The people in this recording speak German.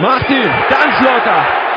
Martin, ganz locker.